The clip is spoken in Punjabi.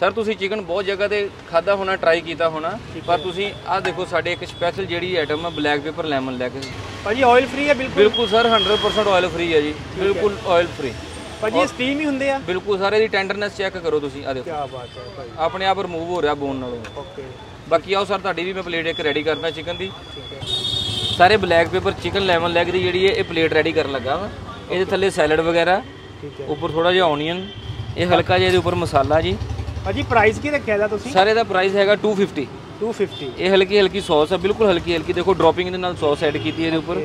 ਸਰ ਤੁਸੀਂ ਚਿਕਨ ਬਹੁਤ ਜਗ੍ਹਾ ਤੇ ਖਾਦਾ ਹੋਣਾ ਟਰਾਈ ਕੀਤਾ ਹੋਣਾ ਪਰ ਤੁਸੀਂ ਆਹ ਦੇਖੋ ਸਾਡੇ ਇੱਕ ਸਪੈਸ਼ਲ ਜਿਹੜੀ ਆਈਟਮ ਹੈ ਬਲੈਕ ਪੇਪਰ ਲੈਮਨ ਲੈ ਕੇ। ਭਾਜੀ ਆਇਲ ਫ੍ਰੀ ਹੈ ਬਿਲਕੁਲ। ਬਿਲਕੁਲ ਸਰ 100% ਆਇਲ ਫ੍ਰੀ ਹੈ ਜੀ। ਬਿਲਕੁਲ ਆਇਲ ਫ੍ਰੀ ਭਾਜੀ ਇਹ ਸਟੀਮ ਹੀ ਹੁੰਦੇ ਆ। ਬਿਲਕੁਲ ਸਾਰੇ ਦੀ ਟੈਂਡਰਨੈਸ ਚੈੱਕ ਕਰੋ ਤੁਸੀਂ ਆ ਦੇਖੋ। ਕੀ ਬਾਤ ਹੈ ਭਾਈ ਆਪਣੇ ਆਪ ਰਿਮੂਵ ਹੋ ਰਿਹਾ ਬੋਨ ਨਾਲੋਂ। ਓਕੇ ਬਾਕੀ ਆਓ ਸਰ ਤੁਹਾਡੀ ਵੀ ਮੈਂ ਪਲੇਟ ਇੱਕ ਰੈਡੀ ਕਰਦਾ ਚਿਕਨ ਦੀ। ਸਾਰੇ black pepper chicken lemon leg ਦੀ ਜਿਹੜੀ ਹੈ ਇਹ ਪਲੇਟ ਰੈਡੀ ਕਰਨ ਲੱਗਾ ਵਾ। ਇਹਦੇ ਥੱਲੇ ਸੈਲਡ ਵਗੈਰਾ ਠੀਕ ਹੈ। ਉੱਪਰ ਥੋੜਾ ਜਿਹਾ ਓਨੀਅਨ ਇਹ ਹਲਕਾ ਜਿਹਾ ਇਹਦੇ ਉੱਪਰ ਮਸਾਲਾ ਜੀ। ਭਾਜੀ ਪ੍ਰਾਈਸ ਕੀ ਰੱਖਿਆ ਦਾ ਤੁਸੀਂ? ਸਾਰੇ ਦਾ ਪ੍ਰਾਈਸ ਹੈਗਾ 250 250 ਇਹ ਹਲਕੀ ਹਲਕੀ ਸੌਸ ਹੈ ਬਿਲਕੁਲ ਹਲਕੀ ਹਲਕੀ ਦੇਖੋ ਡ੍ਰੌਪਿੰਗ ਦੇ ਨਾਲ ਸੌਸ ਐਡ ਕੀਤੀ ਹੈ ਇਹਦੇ ਉੱਪਰ।